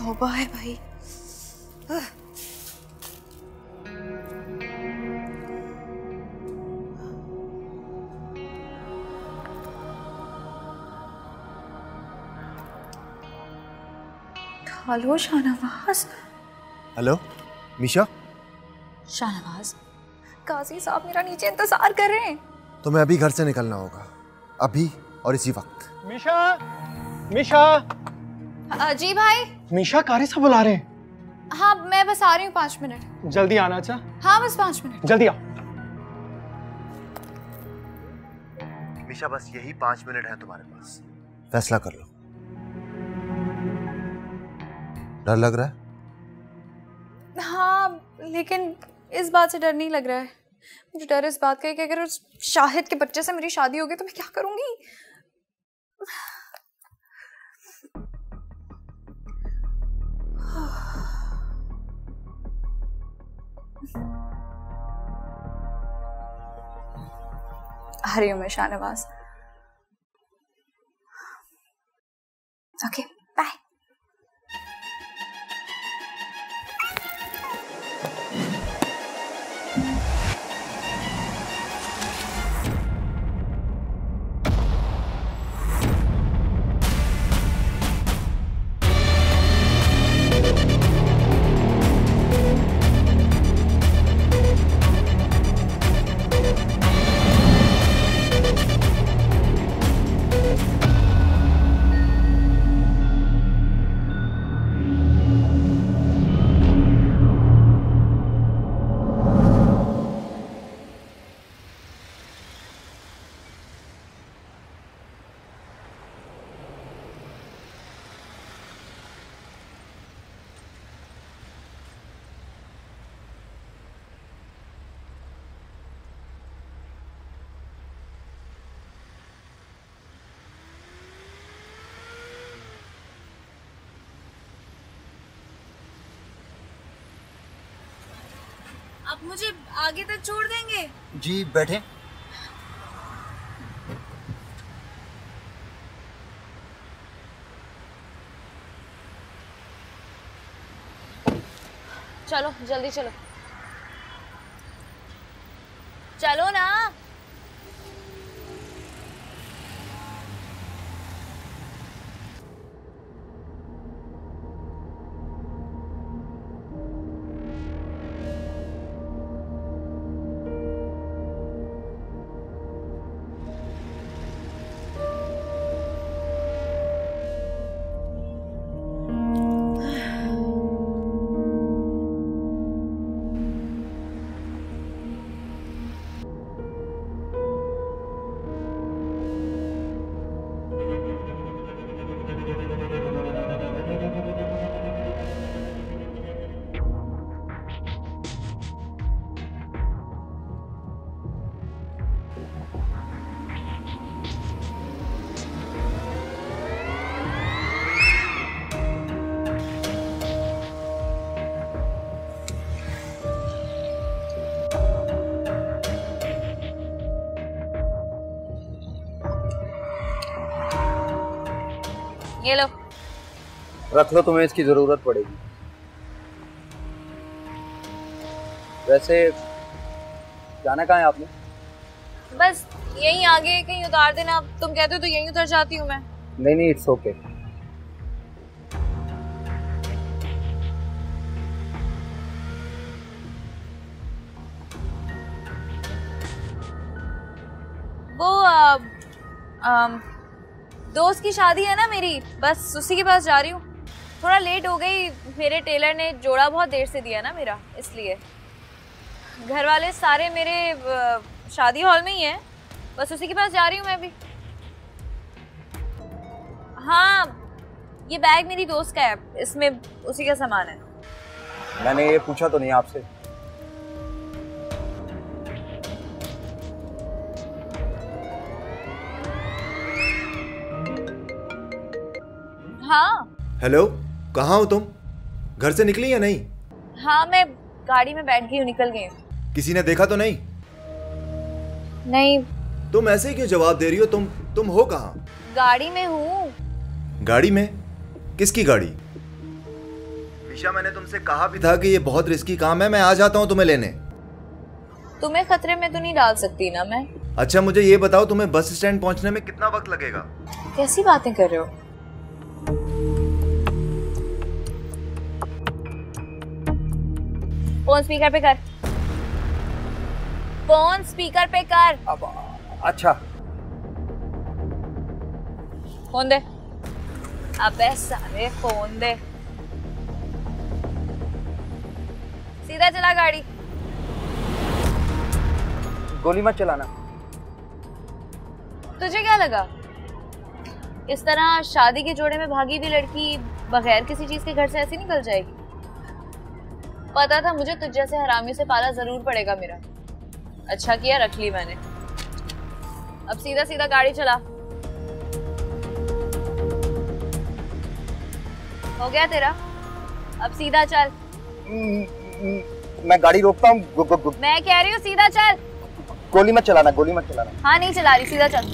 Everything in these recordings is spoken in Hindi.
तौबा है भाई। हेलो शाहनवाज। हेलो मिशा? शाहनवाज काजी साहब मेरा नीचे इंतज़ार कर रहे हैं। तुम्हें अभी घर से निकलना होगा। अभी और इसी वक्त। मिशा मिशा। जी भाई। मिशा कारे से बुला रहे हैं। हाँ मैं बस आ रही हूँ पाँच मिनट। जल्दी आना अच्छा? हाँ बस पाँच मिनट। जल्दी आओ। मिशा बस यही पाँच मिनट है तुम्हारे पास। फैसला कर लो। डर लग रहा है? हाँ लेकिन इस बात से डर नहीं लग रहा है। मुझे डर इस बात का है कि अगर उस शाहिद के बच्चे से मेरी शादी होगी तो मैं क्या करूँगी? आ रही शाहनवाज। ओके बाय आप मुझे आगे तक छोड़ देंगे? जी बैठे। चलो जल्दी चलो। चलो ना। ये लो। रख लो तुम्हें इसकी ज़रूरत पड़ेगी। वैसे जाना कहाँ है आपने? बस यहीं आगे कहीं उतार देना। अब तुम कहते हो तो यहीं उतर जाती हूँ मैं। नहीं नहीं इट्स ओके वो आ, दोस्त की शादी है ना मेरी बस उसी के पास जा रही हूँ। थोड़ा लेट हो गई मेरे टेलर ने जोड़ा बहुत देर से दिया ना मेरा इसलिए। घर वाले सारे मेरे शादी हॉल में ही है। बस उसी के पास जा रही हूँ मैं भी हाँ ये बैग मेरी दोस्त का है। इसमें उसी का सामान है। मैंने ये पूछा तो नहीं आपसे। हाँ। हेलो कहाँ हो तुम? घर से निकली या नहीं? हाँ मैं गाड़ी में बैठ गई हूँ निकल गई हूँ। किसी ने देखा तो नहीं? नहीं। तुम ऐसे ही क्यों जवाब दे रही हो? तुम तुम हो कहाँ? गाड़ी में हूँ। गाड़ी में? किसकी गाड़ी? ईशा मैंने तुमसे कहा भी था कि ये बहुत रिस्की काम है मैं आ जाता हूँ तुम्हें लेने। तुम्हें खतरे में तो नहीं डाल सकती ना मैं? अच्छा मुझे ये बताओ तुम्हें बस स्टैंड पहुँचने में कितना वक्त लगेगा? कैसी बातें कर रहे हो? फ़ोन स्पीकर पे कर। फ़ोन स्पीकर पे कर। अब अच्छा। फ़ोन दे। अबे सारे फ़ोन दे। सीधा चला गाड़ी। गोली मत चलाना। तुझे क्या लगा? इस तरह शादी के जोड़े में भागी हुई लड़की बगैर किसी चीज़ के घर से ऐसी निकल जाएगी? पता था मुझे तुझ जैसे हरामी से पाला ज़रूर पड़ेगा मेरा। अच्छा किया रख ली मैंने। अब सीधा सीधा गाड़ी चला। हो गया तेरा? अब सीधा चल। मैं गाड़ी रोकता हूँ मैं कह रही हूँ सीधा चल। गोली मत चलाना गोली मत चलाना। हाँ नहीं चला रही सीधा चल।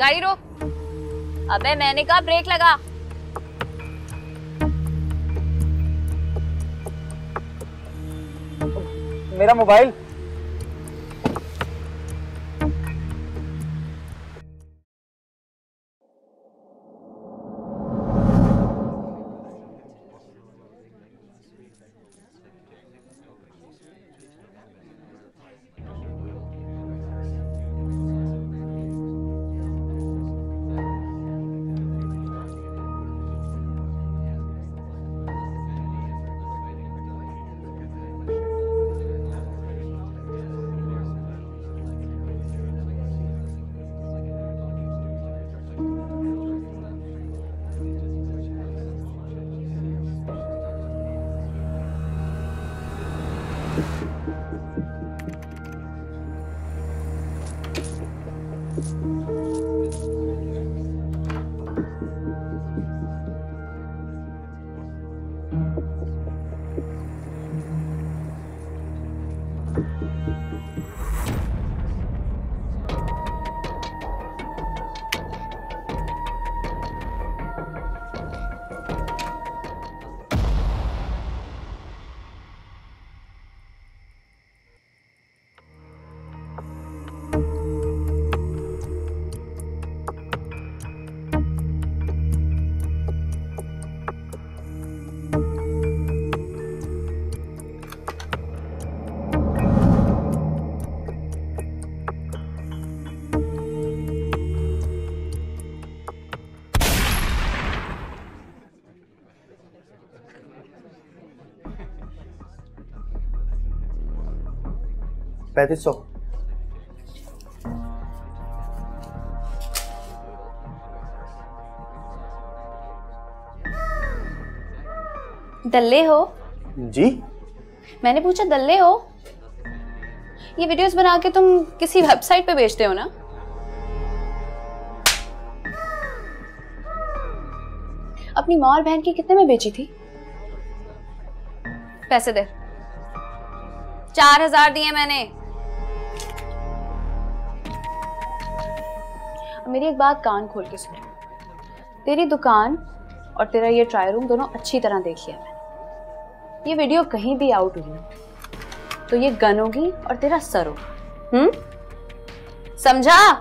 गाड़ी रोक। अबे मैंने कहा ब्रेक लगा। मेरा मोबाइल 何? पैंतीस सौ। दल्ले हो? जी। मैंने पूछा दल्ले हो? ये वीडियोस बना के तुम किसी वेबसाइट पे बेचते हो ना? अपनी माँ और बहन की कितने में बेची थी? पैसे दे। चार हज़ार दिए मैंने। मेरी एक बात कान खोल के सुन। तेरी दुकान और तेरा ये ट्राई रूम दोनों अच्छी तरह देख लिया मैंने। ये वीडियो कहीं भी आउट हुई। तो ये गन होगी और तेरा सर होगा। हम्म? समझा?